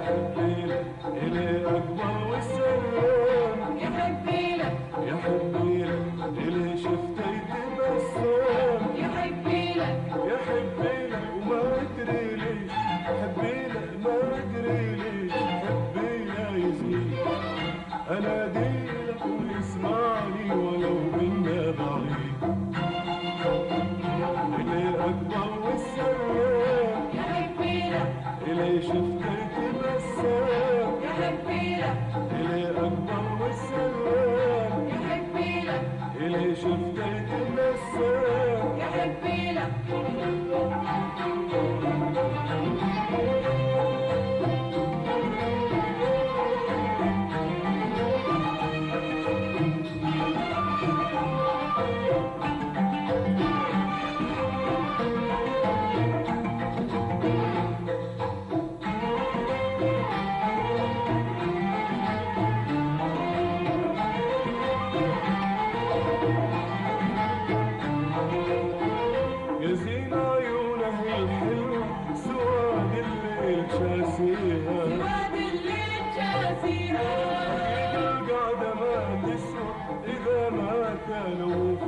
حبي إلي أكبر إيدك بيدك إلي أقدر والسلام شاسيها سواد اللي تشاسيها القعدة ما إذا ما تلوف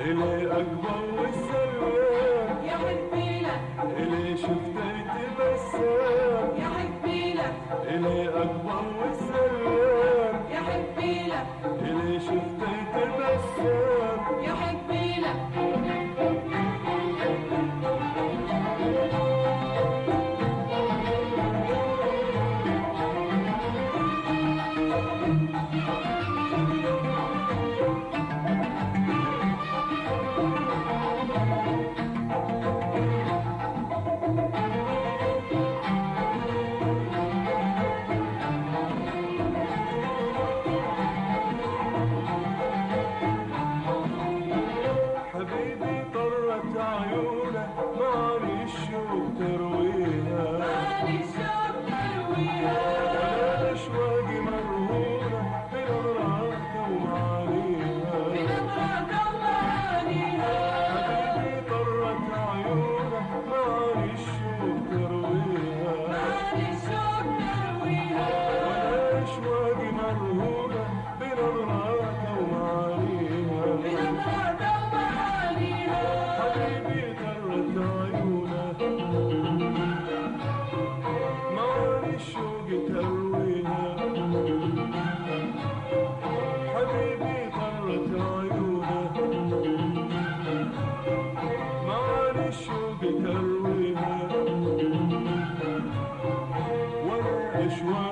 إلى أكبر. Yeshua.